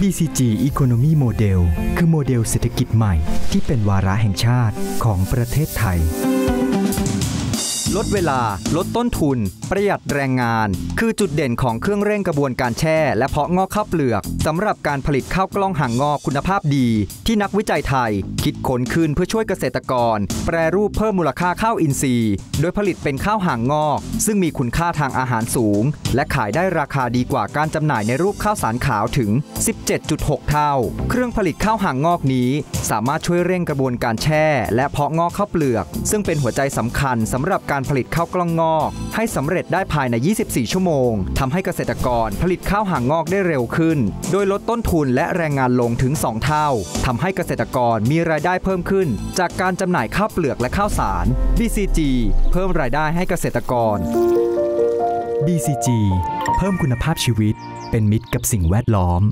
BCG Economy Model คือโมเดลเศรษฐกิจใหม่ที่เป็นวาระแห่งชาติของประเทศไทย ลดเวลา ลดต้นทุน ประหยัดแรงงาน คือจุดเด่นของเครื่องเร่งกระบวนการแช่ และเพาะงอกข้าวเปลือกสำหรับการผลิตข้าวกล้องหางงอกคุณภาพดี ที่นักวิจัยไทย คิดค้นขึ้นเพื่อช่วยเกษตรกร แปรรูปเพิ่มมูลค่าข้าวอินทรีย์ โดยผลิตเป็นข้าวหางงอก ซึ่งมีคุณค่าทางอาหารสูง และขายได้ราคาดีกว่าการจำหน่ายในรูปข้าวสารขาวถึง 17.6 เท่า เครื่องผลิตข้าวหางงอกนี้ สามารถช่วยเร่งกระบวนการแช่ และเพาะงอกข้าวเปลือก ซึ่งเป็นหัวใจสำคัญสำหรับการผลิตข้าวกล้องงอก ให้สำเร็จได้ภายใน 24 ชั่วโมงทำให้เกษตรกรผลิตข้าวหางงอกได้เร็วขึ้น โดยลดต้นทุนและแรงงานลงถึง 2 เท่าทำให้เกษตรกรมีรายได้เพิ่มขึ้น จากการจำหน่ายข้าวเปลือกและข้าวสาร BCG เพิ่มรายได้ให้เกษตรกร BCG เพิ่มคุณภาพชีวิต เป็นมิตรกับสิ่งแวดล้อม